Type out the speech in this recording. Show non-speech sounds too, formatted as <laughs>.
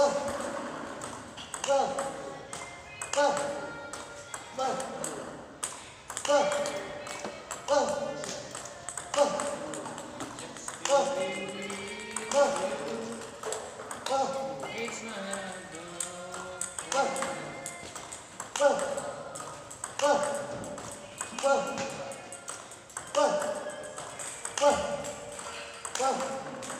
Oh. <laughs>